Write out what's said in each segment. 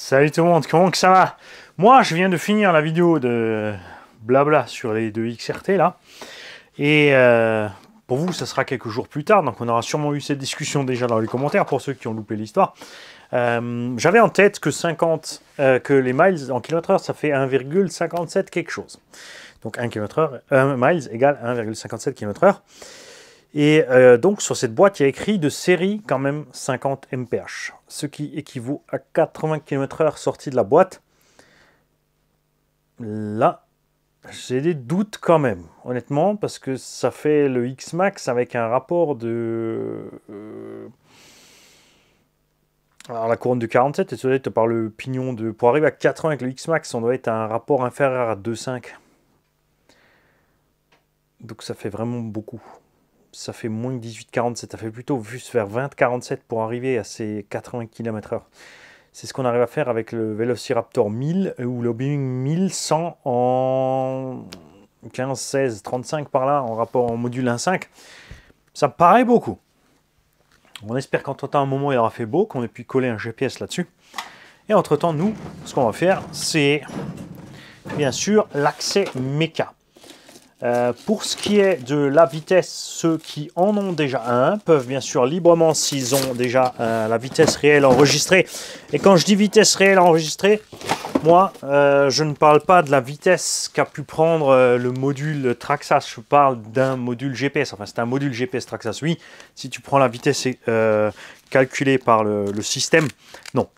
Salut tout le monde, comment que ça va? Moi, je viens de finir la vidéo de blabla sur les deux XRT là. Et euh, pour vous, ça sera quelques jours plus tard, donc on aura sûrement eu cette discussion déjà dans les commentaires pour ceux qui ont loupé l'histoire. Euh, j'avais en tête que 50, euh, que les miles en km/h, ça fait 1,57 quelque chose. Donc 1 km/h, 1 miles égale 1,57 km/h. Et euh, donc sur cette boîte, il y a écrit de série quand même 50 mph, ce qui équivaut à 80 km/h sorti de la boîte. Là, j'ai des doutes quand même, honnêtement, parce que ça fait le X-Max avec un rapport de... Euh, alors la couronne de 47 est être par le pignon de... Pour arriver à 80 avec le X-Max, on doit être à un rapport inférieur à 2,5. Donc ça fait vraiment beaucoup ça fait moins que 18,47. Ça fait plutôt juste vers 20,47 pour arriver à ces 80 km/h. C'est ce qu'on arrive à faire avec le Velociraptor 1000 ou le Boeing 1100 en 15, 16, 35 par là, en rapport en module 1.5. Ça paraît beaucoup. On espère qu'en temps un moment il aura fait beau, qu'on ait pu coller un GPS là-dessus. Et entre temps, nous, ce qu'on va faire, c'est bien sûr l'accès méca. Euh, pour ce qui est de la vitesse, ceux qui en ont déjà un peuvent bien sûr librement, s'ils ont déjà euh, la vitesse réelle enregistrée. Et quand je dis vitesse réelle enregistrée, moi, euh, je ne parle pas de la vitesse qu'a pu prendre le module Traxas. Je parle d'un module GPS. Enfin, c'est un module GPS Traxas, oui. Si tu prends la vitesse calculée par le système, non.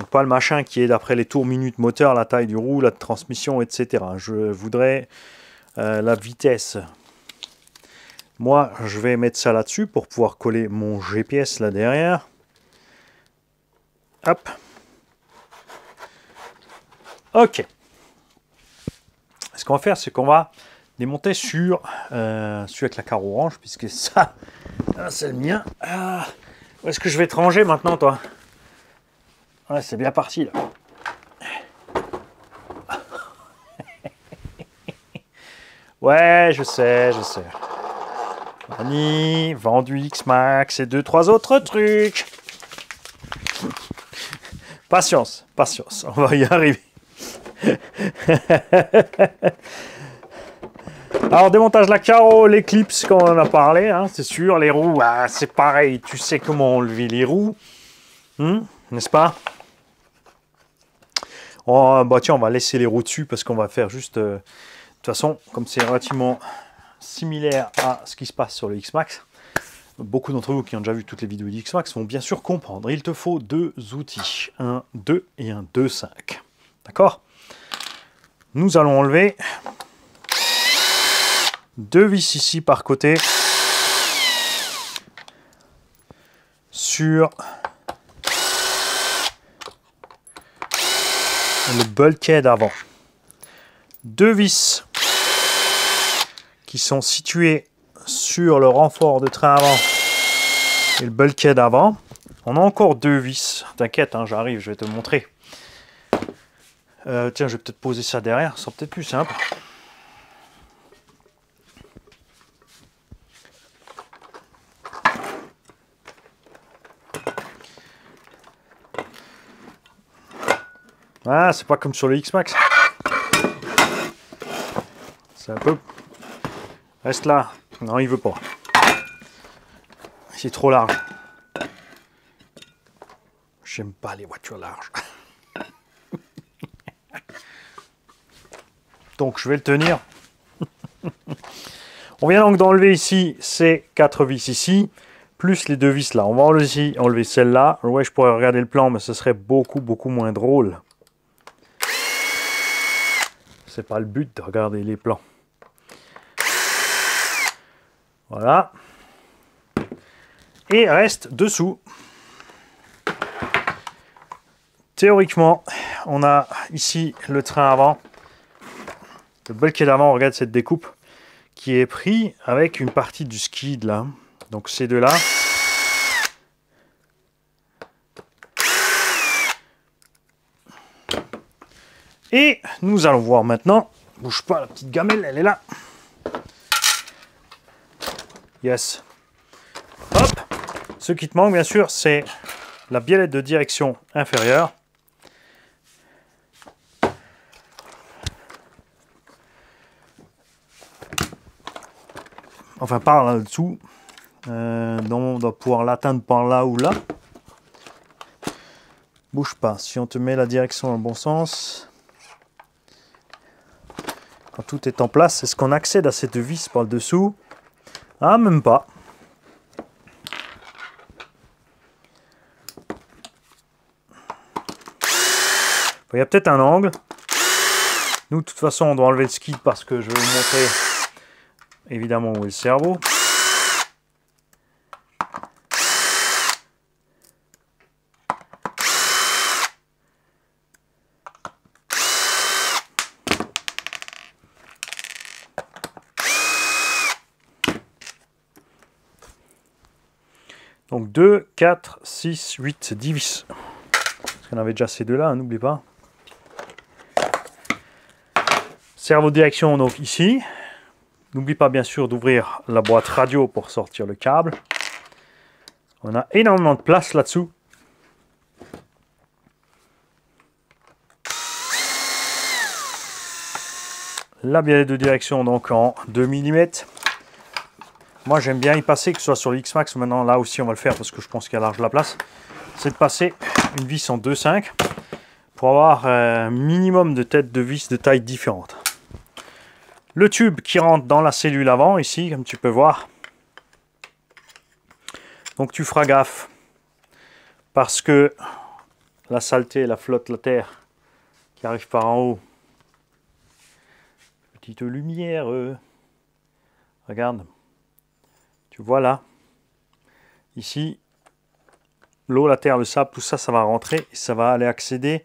Donc pas le machin qui est d'après les tours minutes moteur, la taille du roue, la transmission, etc. Je voudrais euh, la vitesse. Moi, je vais mettre ça là-dessus pour pouvoir coller mon GPS là derrière. Hop. Ok. Ce qu'on va faire, c'est qu'on va démonter sur, euh, avec la carreau orange, puisque ça, c'est le mien. Ah, où est-ce que je vais te ranger maintenant, toi? Ouais, c'est bien parti là. ouais, je sais, je sais. Vendu X-Max et deux, trois autres trucs. Patience, patience, on va y arriver. Alors, démontage la carreau, l'éclipse, comme on en a parlé, hein, c'est sûr. Les roues, ah, c'est pareil, tu sais comment enlever les roues, hmm, n'est-ce pas? Oh, bah tiens, on va laisser les roues dessus parce qu'on va faire juste... Euh, de toute façon, comme c'est relativement similaire à ce qui se passe sur le X-Max, beaucoup d'entre vous qui ont déjà vu toutes les vidéos du X-Max vont bien sûr comprendre. Il te faut deux outils, un 2 et un 2.5. D'accord? Nous allons enlever deux vis ici par côté sur le bulkhead avant. Deux vis qui sont situées sur le renfort de train avant et le bulkhead avant. On a encore deux vis. T'inquiète, hein, j'arrive, je vais te montrer. Euh, tiens, je vais peut-être poser ça derrière, ça sera peut-être plus simple. Ah, c'est pas comme sur le X-Max. C'est un peu... Reste là. Non, il veut pas. C'est trop large. J'aime pas les voitures larges. donc je vais le tenir. On vient donc d'enlever ici ces quatre vis ici, plus les deux vis là. On va enlever, enlever celle-là. Ouais, je pourrais regarder le plan, mais ce serait beaucoup, beaucoup moins drôle. C'est pas le but de regarder les plans. Voilà. Et reste dessous. Théoriquement, on a ici le train avant. Le bulkhead avant, regarde cette découpe qui est pris avec une partie du skid là. Donc ces deux-là. Et nous allons voir maintenant. Bouge pas, la petite gamelle, elle est là. Yes. Hop. Ce qui te manque, bien sûr, c'est la biellette de direction inférieure. Enfin, par là-dessous. Euh, on doit pouvoir l'atteindre par là ou là. Bouge pas. Si on te met la direction dans le bon sens, quand tout est en place, est-ce qu'on accède à cette vis par le dessous Ah, même pas. Il y a peut-être un angle. Nous, de toute façon, on doit enlever le ski parce que je vais vous montrer évidemment où est le cerveau. Donc 2, 4, 6, 8, 10 vis. Parce qu'on avait déjà ces deux-là, hein, n'oublie pas. Cerveau de direction donc ici. N'oublie pas bien sûr d'ouvrir la boîte radio pour sortir le câble. On a énormément de place là-dessous. La bielle de direction donc en 2 mm. Moi j'aime bien y passer, que ce soit sur le X-Max, maintenant là aussi on va le faire parce que je pense qu'il y a large la place. C'est de passer une vis en 2,5 pour avoir un minimum de têtes de vis de taille différentes. Le tube qui rentre dans la cellule avant, ici, comme tu peux voir. Donc tu feras gaffe, parce que la saleté, la flotte, la terre qui arrive par en haut. Petite lumière. Euh. Regarde. Tu vois là. Ici, l'eau, la terre, le sable, tout ça, ça va rentrer et ça va aller accéder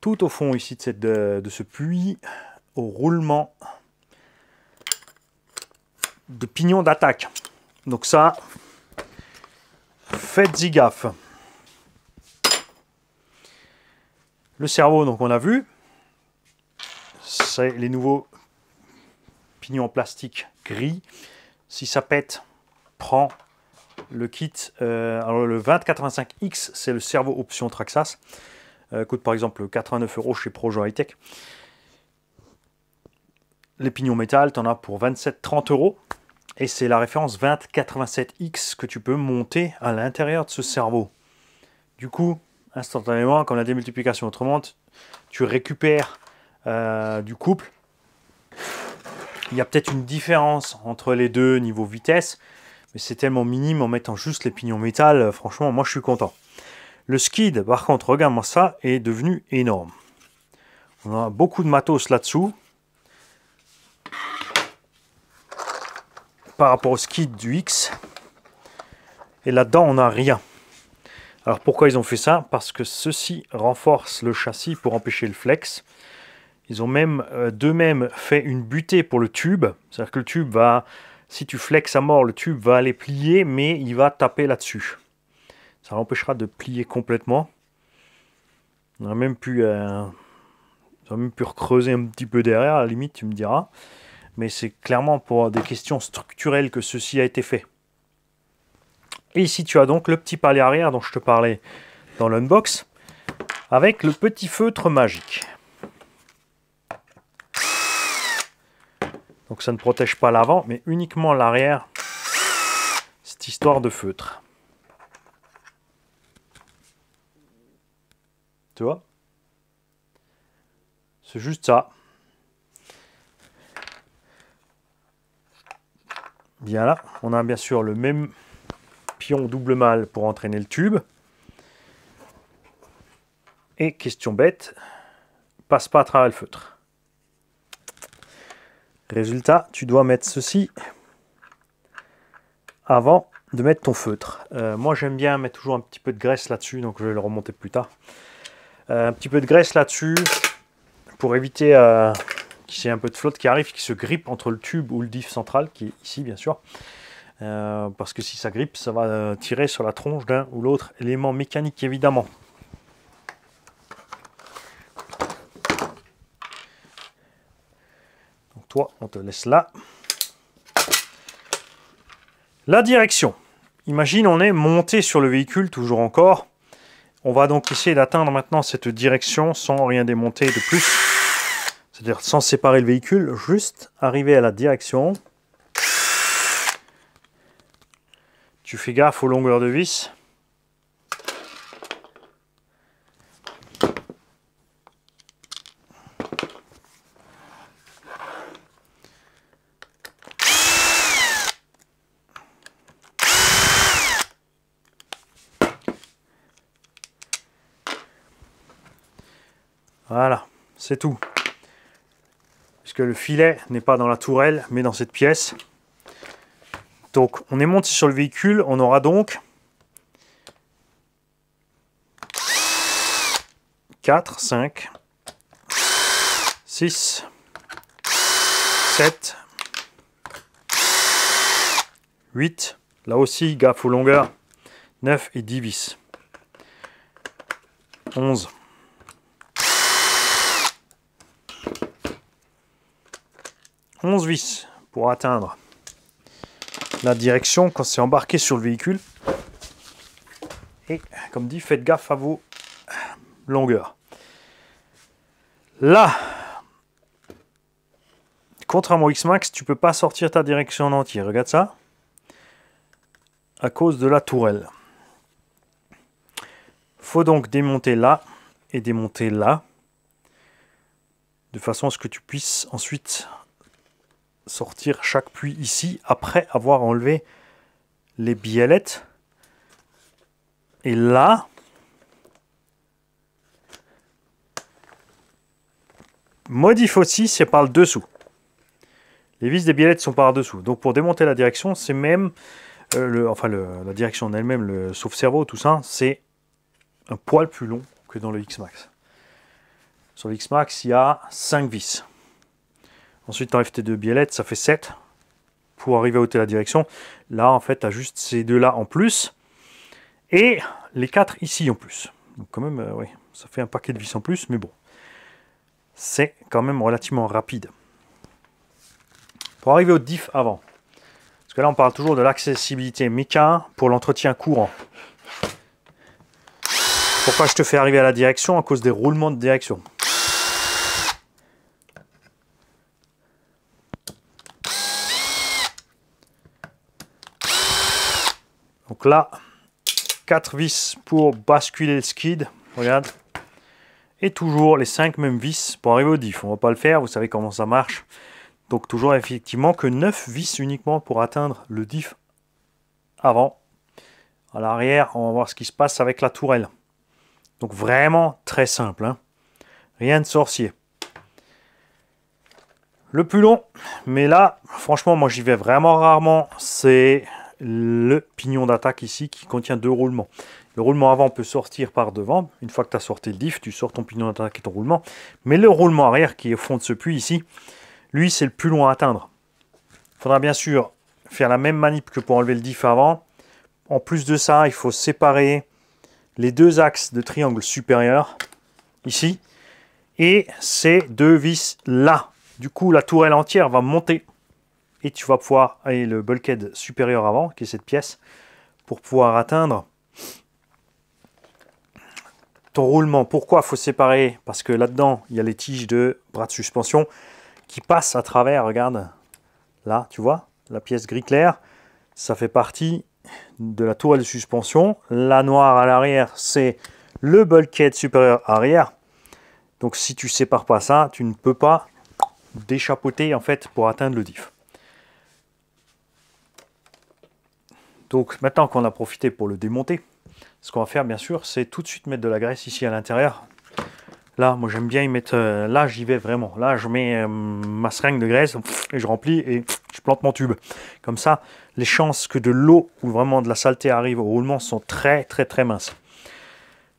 tout au fond ici de, de ce puits au roulement de pignon d'attaque. Donc ça, faites-y gaffe. Le cerveau, donc on a vu, c'est les nouveaux pignons en plastique gris. Si ça pète, prends le kit. Euh, alors le 2085X, c'est le cerveau option Traxas. Euh, coûte par exemple 89 euros chez Projo High Tech. Les pignons métal, tu en as pour 27-30 euros. Et c'est la référence 2087X que tu peux monter à l'intérieur de ce cerveau. Du coup, instantanément, quand la démultiplication autrement, tu récupères euh, du couple. Il y a peut-être une différence entre les deux niveau vitesse, mais c'est tellement minime en mettant juste les pignons métal. Franchement, moi je suis content. Le skid, par contre, regarde-moi ça, est devenu énorme. On a beaucoup de matos là-dessous. par rapport au ski du X. Et là-dedans, on n'a rien. Alors pourquoi ils ont fait ça? Parce que ceci renforce le châssis pour empêcher le flex. Ils ont même euh, d'eux-mêmes fait une butée pour le tube. C'est-à-dire que le tube va, si tu flexes à mort, le tube va aller plier, mais il va taper là-dessus. Ça l'empêchera de plier complètement. On a même pu, euh, un petit peu derrière, à la limite, tu me diras mais c'est clairement pour des questions structurelles que ceci a été fait. Et ici, tu as donc le petit palier arrière dont je te parlais dans l'unbox, avec le petit feutre magique. Donc ça ne protège pas l'avant, mais uniquement l'arrière, cette histoire de feutre. Tu vois? C'est juste ça. Bien là, on a bien sûr le même pion double mal pour entraîner le tube. Et question bête, passe pas à travers le feutre. Résultat, tu dois mettre ceci avant de mettre ton feutre. Euh, moi j'aime bien mettre toujours un petit peu de graisse là-dessus, donc je vais le remonter plus tard. Euh, un petit peu de graisse là-dessus pour éviter euh, c'est un peu de flotte qui arrive, qui se grippe entre le tube ou le diff central, qui est ici bien sûr. Parce que si ça grippe, ça va tirer sur la tronche d'un ou l'autre élément mécanique évidemment. On te laisse là. La direction. Imagine, on est monté sur le véhicule, toujours encore. On va donc essayer d'atteindre maintenant cette direction sans rien démonter de plus. C'est-à-dire sans séparer le véhicule, juste arriver à la direction. Tu fais gaffe aux longueurs de vis. Voilà, c'est tout. Puisque le filet n'est pas dans la tourelle, mais dans cette pièce. Donc, on est monté sur le véhicule. On aura donc 4, 5, 6, 7, 8. Là aussi, gaffe aux longueurs. 9 et 10 vis. 11. 11 vis pour atteindre la direction quand c'est embarqué sur le véhicule. Et comme dit, faites gaffe à vos longueurs. Là, contrairement au X-Max, tu peux pas sortir ta direction en entier. Regarde ça. À cause de la tourelle. Faut donc démonter là et démonter là. De façon à ce que tu puisses ensuite sortir chaque puits ici après avoir enlevé les biellettes. Et là, modif aussi, c'est par le dessous. Les vis des biellettes sont par dessous. Donc pour démonter la direction, c'est même, euh, le, enfin la direction en elle-même, le sauve-cerveau, tout ça, c'est un poil plus long que dans le X-Max. Sur le X-Max, il y a 5 vis. Ensuite, tes deux biellettes, ça fait 7 pour arriver à ôter la direction. Là, en fait, tu as juste ces deux-là en plus. Et les quatre ici en plus. Donc quand même, euh, oui, ça fait un paquet de vis en plus, mais bon. C'est quand même relativement rapide. Pour arriver au diff avant. Parce que là, on parle toujours de l'accessibilité méca pour l'entretien courant. Pourquoi je te fais arriver à la direction? À cause des roulements de direction. Donc là, 4 vis pour basculer le skid. Regarde. Et toujours les 5 mêmes vis pour arriver au diff. On va pas le faire, vous savez comment ça marche. Donc toujours effectivement que 9 vis uniquement pour atteindre le diff avant. À l'arrière, on va voir ce qui se passe avec la tourelle. Donc vraiment très simple. Hein. Rien de sorcier. Le plus long, mais là, franchement, moi j'y vais vraiment rarement, c'est le pignon d'attaque ici qui contient deux roulements. Le roulement avant peut sortir par devant. Une fois que tu as sorti le diff, tu sors ton pignon d'attaque et ton roulement. Mais le roulement arrière qui est au fond de ce puits ici, lui c'est le plus long à atteindre. Il faudra bien sûr faire la même manip que pour enlever le diff avant. En plus de ça, il faut séparer les deux axes de triangle supérieur, ici, et ces deux vis là. Du coup, la tourelle entière va monter et tu vas pouvoir aller le bulkhead supérieur avant, qui est cette pièce, pour pouvoir atteindre ton roulement. Pourquoi faut séparer? Parce que là-dedans, il y a les tiges de bras de suspension qui passent à travers, regarde, là, tu vois, la pièce gris clair, ça fait partie de la tourelle de suspension. La noire à l'arrière, c'est le bulkhead supérieur arrière. Donc si tu sépares pas ça, tu ne peux pas déchapeauter en fait pour atteindre le diff. Donc maintenant qu'on a profité pour le démonter, ce qu'on va faire bien sûr, c'est tout de suite mettre de la graisse ici à l'intérieur. Là, moi j'aime bien y mettre, euh, là j'y vais vraiment. Là je mets euh, ma seringue de graisse et je remplis et je plante mon tube. Comme ça, les chances que de l'eau ou vraiment de la saleté arrive au roulement sont très très très minces.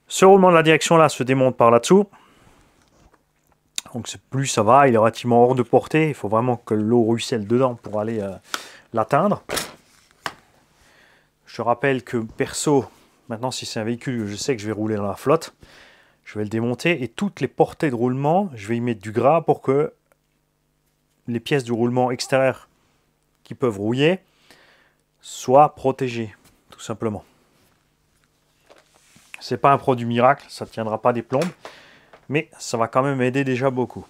Ce roulement de la direction là se démonte par là-dessous. Donc plus ça va, il est relativement hors de portée. Il faut vraiment que l'eau ruisselle dedans pour aller euh, l'atteindre. Je rappelle que perso, maintenant si c'est un véhicule, je sais que je vais rouler dans la flotte, je vais le démonter et toutes les portées de roulement, je vais y mettre du gras pour que les pièces du roulement extérieur qui peuvent rouiller soient protégées, tout simplement. C'est pas un produit miracle, ça ne tiendra pas des plombes, mais ça va quand même aider déjà beaucoup.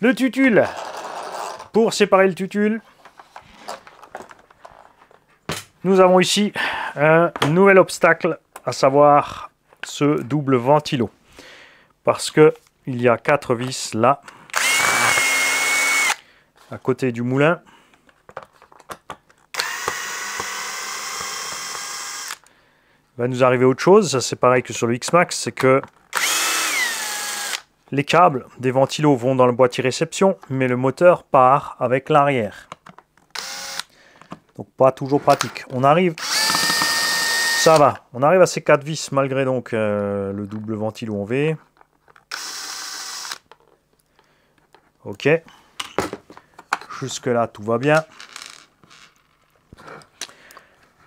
Le tutule. Pour séparer le tutule, nous avons ici un nouvel obstacle, à savoir ce double ventilo. Parce que il y a quatre vis là, à côté du moulin. Va nous arriver autre chose, c'est pareil que sur le X-Max, c'est que les câbles des ventilos vont dans le boîtier réception, mais le moteur part avec l'arrière. Donc pas toujours pratique. On arrive, ça va, on arrive à ces quatre vis malgré donc euh, le double ventilo en V. Ok. Jusque là tout va bien.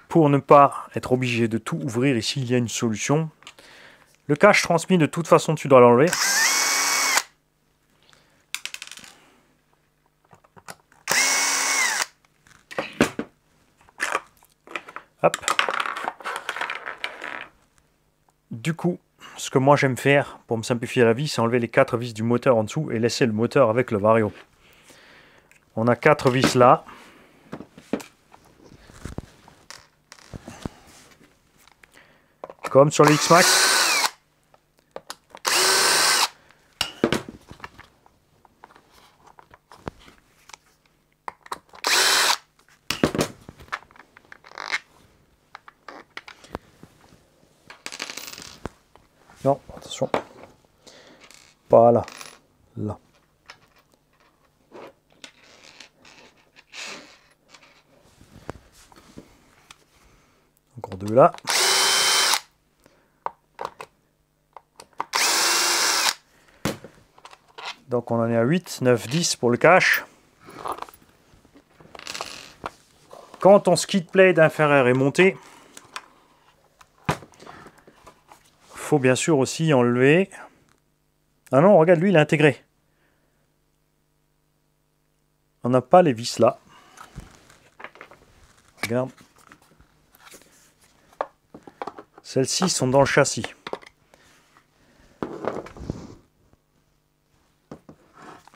Pour ne pas être obligé de tout ouvrir ici, il y a une solution. Le cache transmis, de toute façon, tu dois l'enlever. Du coup, ce que moi j'aime faire pour me simplifier la vie, c'est enlever les quatre vis du moteur en dessous et laisser le moteur avec le vario. On a quatre vis là. Comme sur le X-Max. Non, attention. Pas là. Là. Encore deux là. Donc on en est à 8, 9, 10 pour le cache. Quand ton skid plate inférieur est monté, faut bien sûr aussi enlever... Ah non, regarde, lui, il est intégré. On n'a pas les vis là. Regarde. Celles-ci sont dans le châssis.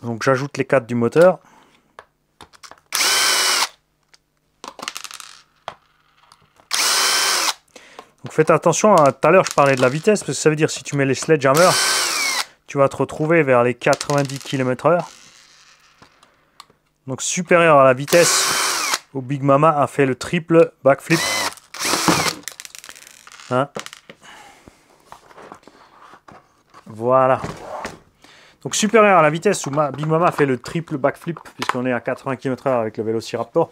Donc j'ajoute les quatre du moteur. Donc faites attention, hein. tout à l'heure je parlais de la vitesse, parce que ça veut dire si tu mets les sledgehammer, tu vas te retrouver vers les 90 km h Donc supérieur à la vitesse où Big Mama a fait le triple backflip. Hein voilà. Donc supérieur à la vitesse où Big Mama fait le triple backflip, puisqu'on est à 80 km/h avec le Velociraptor.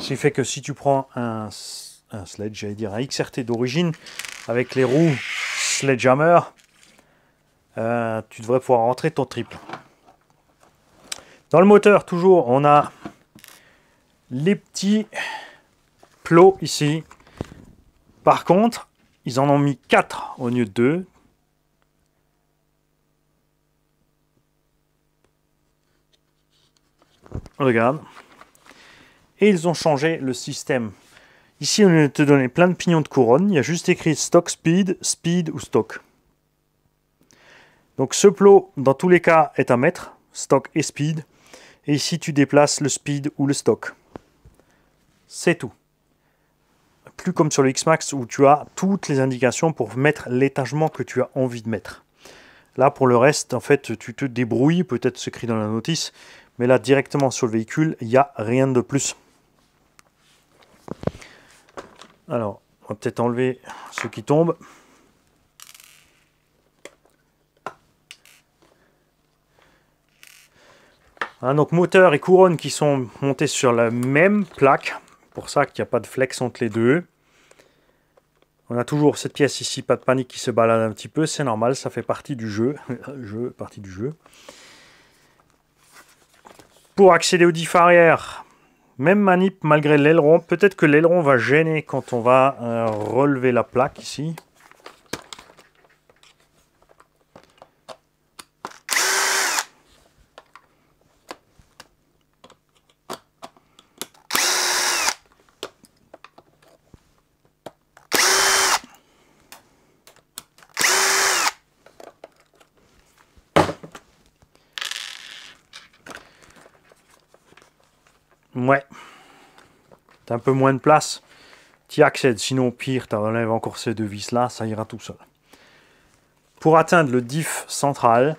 Ce qui fait que si tu prends un, un sledge, j'allais dire un XRT d'origine, avec les roues Sledgehammer, euh, tu devrais pouvoir rentrer ton triple. Dans le moteur, toujours, on a les petits plots ici. Par contre, ils en ont mis 4 au lieu de 2. Regarde. Et ils ont changé le système. Ici, on te donné plein de pignons de couronne. Il y a juste écrit stock speed, speed ou stock. Donc ce plot, dans tous les cas, est à mettre, stock et speed. Et ici, tu déplaces le speed ou le stock. C'est tout. Plus comme sur le X-Max où tu as toutes les indications pour mettre l'étagement que tu as envie de mettre. Là, pour le reste, en fait, tu te débrouilles, peut-être c'est écrit dans la notice, mais là, directement sur le véhicule, il n'y a rien de plus. Alors, on va peut-être enlever ce qui tombe. Hein, donc moteur et couronne qui sont montés sur la même plaque. Pour ça qu'il n'y a pas de flex entre les deux. On a toujours cette pièce ici, pas de panique, qui se balade un petit peu. C'est normal, ça fait partie du jeu. jeu partie du jeu. Pour accéder au diff arrière, même manip malgré l'aileron. Peut-être que l'aileron va gêner quand on va euh, relever la plaque ici. Ouais. T'as un peu moins de place. Tu y accèdes. Sinon, pire, tu enlèves encore ces deux vis là, ça ira tout seul. Pour atteindre le diff central,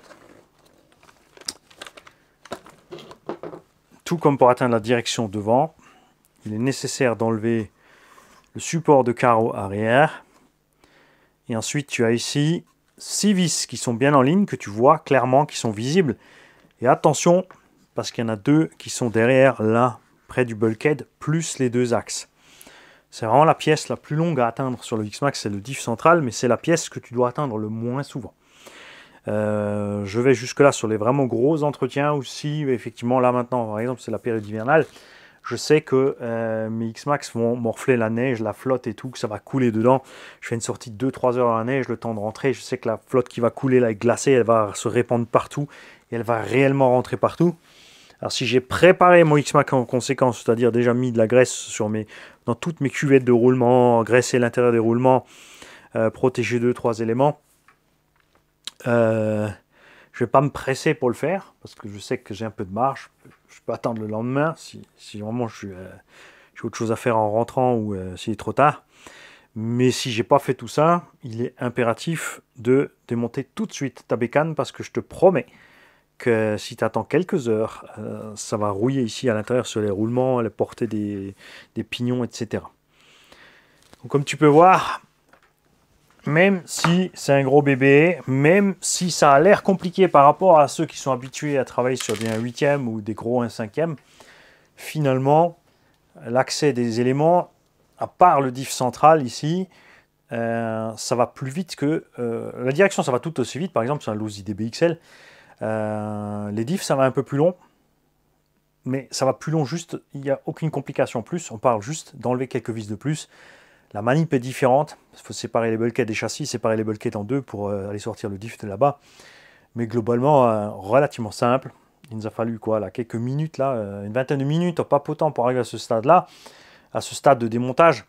tout comme pour atteindre la direction devant, il est nécessaire d'enlever le support de carreau arrière. Et ensuite, tu as ici six vis qui sont bien en ligne, que tu vois clairement, qui sont visibles. Et attention, parce qu'il y en a deux qui sont derrière, là, près du bulkhead, plus les deux axes. C'est vraiment la pièce la plus longue à atteindre sur le X-Max, c'est le diff central, mais c'est la pièce que tu dois atteindre le moins souvent. Euh, je vais jusque-là sur les vraiment gros entretiens aussi. Effectivement, là maintenant, par exemple, c'est la période hivernale. Je sais que euh, mes X-Max vont morfler la neige, la flotte et tout, que ça va couler dedans. Je fais une sortie de 2-3 heures à la neige, le temps de rentrer. Je sais que la flotte qui va couler, là, est glacée, elle va se répandre partout et elle va réellement rentrer partout. Alors si j'ai préparé mon X-Max en conséquence, c'est-à-dire déjà mis de la graisse sur mes, dans toutes mes cuvettes de roulement, graisser l'intérieur des roulements, euh, protéger deux, trois éléments, euh, je vais pas me presser pour le faire, parce que je sais que j'ai un peu de marge. Je peux attendre le lendemain, si, vraiment je euh, j'ai autre chose à faire en rentrant ou euh, s'il est trop tard. Mais si j'ai pas fait tout ça, il est impératif de démonter tout de suite ta bécane, parce que je te promets si tu attends quelques heures, euh, ça va rouiller ici à l'intérieur sur les roulements, les portées des, pignons, etc. Comme tu peux voir, même si c'est un gros bébé, même si ça a l'air compliqué par rapport à ceux qui sont habitués à travailler sur des 1 8 ou des gros 1 5 finalement, l'accès des éléments, à part le diff central ici, euh, ça va plus vite que... Euh, la direction, ça va tout aussi vite, par exemple sur un Loose DBXL. Euh, les diffs, ça va un peu plus long, mais ça va plus long juste, il n'y a aucune complication plus, on parle juste d'enlever quelques vis de plus, la manip est différente. Il faut séparer les bulkheads des châssis, séparer les bulkheads en deux pour euh, aller sortir le diff de là-bas. Mais globalement, euh, relativement simple. Il nous a fallu quoi là, quelques minutes, là, euh, une vingtaine de minutes, pas autant pour arriver à ce stade-là, à ce stade de démontage.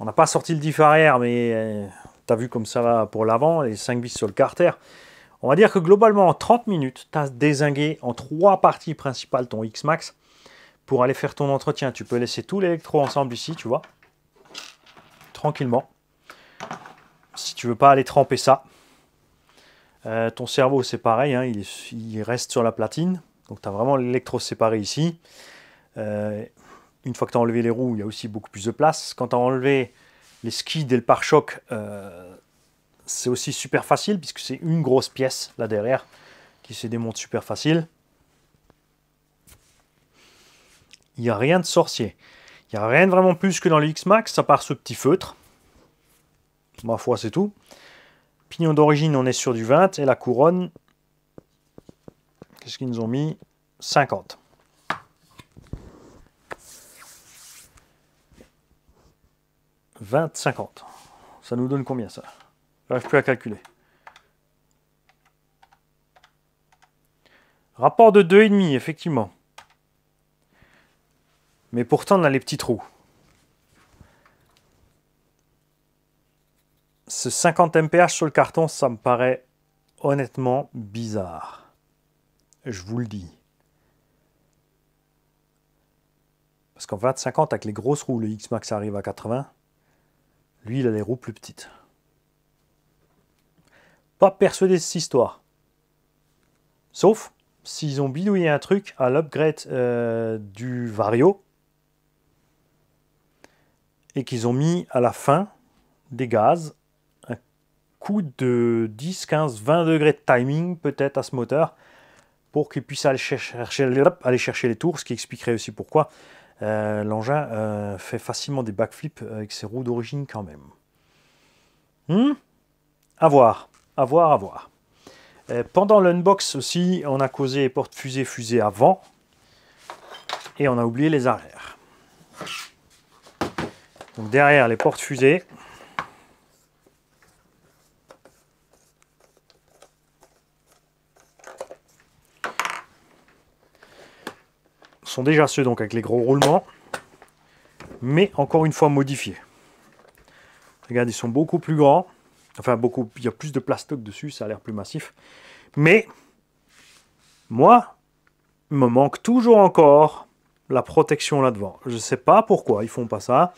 On n'a pas sorti le diff arrière, mais tu as vu comme ça va pour l'avant, les 5 vis sur le carter. On va dire que globalement, en 30 minutes, tu as désingué en trois parties principales ton X-Max. Pour aller faire ton entretien, tu peux laisser tout l'électro ensemble ici, tu vois tranquillement. Si tu veux pas aller tremper ça, euh, ton cerveau c'est pareil, hein, il, reste sur la platine. Donc tu as vraiment l'électro séparé ici. Euh, une fois que tu as enlevé les roues, il y a aussi beaucoup plus de place. Quand tu as enlevé les skids et le pare-choc, euh, c'est aussi super facile puisque c'est une grosse pièce là derrière qui se démonte super facile. Il n'y a rien de sorcier. Il n'y a rien de vraiment plus que dans le X-Max, à part ce petit feutre. Ma foi, c'est tout. Pignon d'origine, on est sur du 20. Et la couronne, qu'est-ce qu'ils nous ont mis? 50. « 20, 50. Ça nous donne combien ça? Plus à calculer. Rapport de 2,5, effectivement. Mais pourtant, on a les petits trous. Ce 50 mph sur le carton, ça me paraît honnêtement bizarre. Je vous le dis. Parce qu'en 20-50, avec les grosses roues, le X-Max arrive à 80. Lui, il a les roues plus petites. Pas persuadé de cette histoire. Sauf s'ils ont bidouillé un truc à l'upgrade euh, du Vario et qu'ils ont mis à la fin des gaz un coup de 10, 15, 20 degrés de timing peut-être à ce moteur pour qu'il puisse aller chercher, les tours, ce qui expliquerait aussi pourquoi euh, l'engin euh, fait facilement des backflips avec ses roues d'origine quand même. Hmm? À voir, à voir, à voir. Euh, pendant l'unbox aussi, on a causé porte fusée avant et on a oublié les arrières. Derrière les portes fusées. sont déjà ceux donc avec les gros roulements, mais encore une fois modifiés. Regarde, ils sont beaucoup plus grands. Enfin, beaucoup, il y a plus de plastoc dessus, ça a l'air plus massif. Mais, moi, il me manque toujours encore la protection là devant. Je ne sais pas pourquoi ils font pas ça.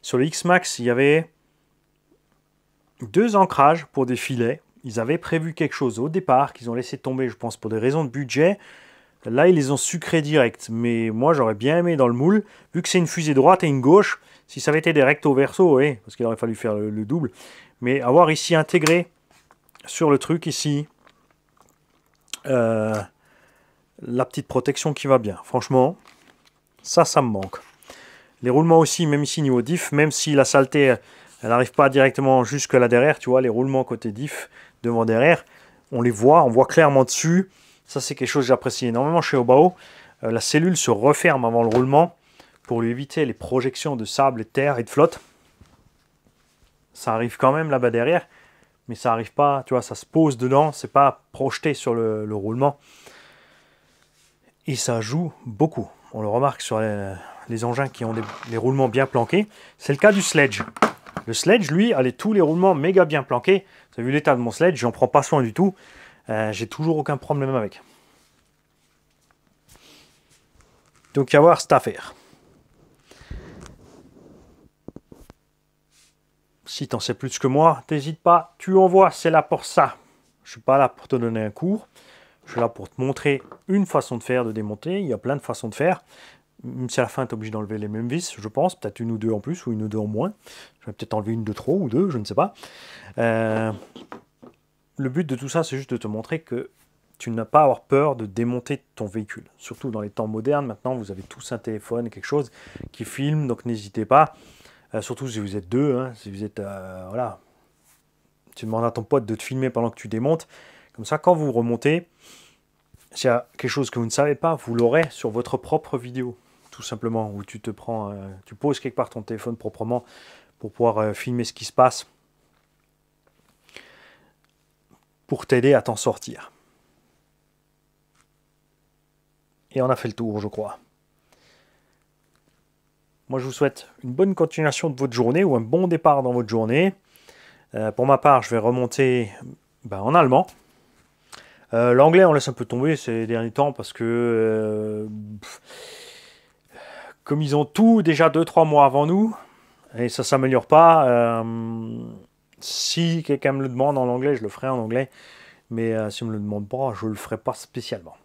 Sur le X-Max, il y avait deux ancrages pour des filets. Ils avaient prévu quelque chose au départ qu'ils ont laissé tomber, je pense, pour des raisons de budget. Là, ils les ont sucrés direct. Mais moi, j'aurais bien aimé dans le moule, vu que c'est une fusée droite et une gauche, si ça avait été des recto verso, parce qu'il aurait fallu faire le, double. Mais avoir ici intégré sur le truc, ici, euh, la petite protection qui va bien. Franchement, ça, ça me manque. Les roulements aussi, même ici niveau diff, même si la saleté, elle n'arrive pas directement jusque là derrière, tu vois, les roulements côté diff, devant derrière, on les voit, on voit clairement dessus. Ça, c'est quelque chose que j'apprécie énormément chez Obao. Euh, la cellule se referme avant le roulement pour lui éviter les projections de sable de terre et de flotte. Ça arrive quand même là-bas derrière, mais ça arrive pas, tu vois, ça se pose dedans, c'est pas projeté sur le, roulement. Et ça joue beaucoup. On le remarque sur les, engins qui ont des, roulements bien planqués. C'est le cas du sledge. Le sledge, lui, a tous les roulements méga bien planqués. Vous avez vu l'état de mon sledge, j'en prends pas soin du tout. Euh, j'ai toujours aucun problème avec. Donc, il y a voir cette affaire. Si tu en sais plus que moi, n'hésite pas, tu envoies, c'est là pour ça. Je suis pas là pour te donner un cours. Je suis là pour te montrer une façon de faire, de démonter. Il y a plein de façons de faire. Même si à la fin, tu es obligé d'enlever les mêmes vis, je pense. Peut-être une ou deux en plus ou une ou deux en moins. Je vais peut-être enlever une de trop ou deux, je ne sais pas. Euh, le but de tout ça, c'est juste de te montrer que tu n'as pas à avoir peur de démonter ton véhicule. Surtout dans les temps modernes, maintenant, vous avez tous un téléphone, quelque chose qui filme, donc n'hésitez pas. Euh, surtout si vous êtes deux, hein, si vous êtes... Euh, voilà. Tu demandes à ton pote de te filmer pendant que tu démontes. Comme ça, quand vous remontez, s'il y a quelque chose que vous ne savez pas, vous l'aurez sur votre propre vidéo, tout simplement, où tu te prends, euh, tu poses quelque part ton téléphone proprement pour pouvoir filmer ce qui se passe pour t'aider à t'en sortir. Et on a fait le tour, je crois. Moi, je vous souhaite une bonne continuation de votre journée ou un bon départ dans votre journée. Euh, pour ma part, je vais remonter ben, en allemand. Euh, l'anglais, on laisse un peu tomber ces derniers temps parce que, euh, comme ils ont tout déjà 2-3 mois avant nous, et ça s'améliore pas, si quelqu'un me le demande en anglais, je le ferai en anglais. Mais euh, si on me le demande pas, je ne le ferai pas spécialement.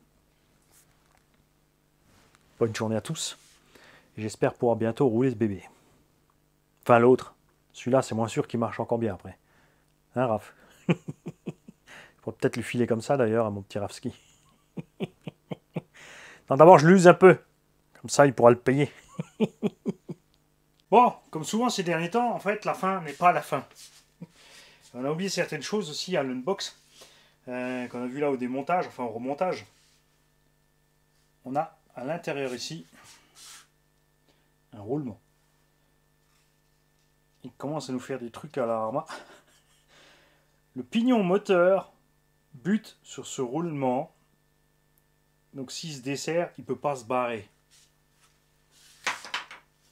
Bonne journée à tous. J'espère pouvoir bientôt rouler ce bébé. Enfin l'autre. Celui-là, c'est moins sûr qu'il marche encore bien après. Hein, Raph? Il faudrait peut-être le filer comme ça d'ailleurs à mon petit Rafski. d'abord, je l'use un peu. Comme ça, il pourra le payer. bon, comme souvent ces derniers temps, en fait, la fin n'est pas la fin. On a oublié certaines choses aussi à l'unbox euh, qu'on a vu là au démontage, enfin au remontage. On a à l'intérieur ici un roulement. Il commence à nous faire des trucs à l'arma. Le pignon moteur bute sur ce roulement. Donc s'il se dessert, il ne peut pas se barrer.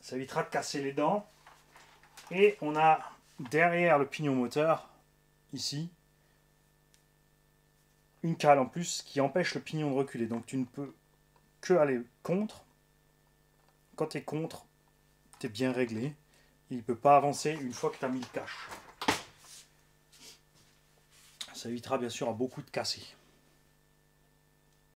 Ça évitera de casser les dents. Et on a derrière le pignon moteur ici une cale en plus qui empêche le pignon de reculer. Donc tu ne peux que aller contre. Quand tu es contre, tu es bien réglé. Il ne peut pas avancer une fois que tu as mis le cache. Ça évitera bien sûr à beaucoup de casser.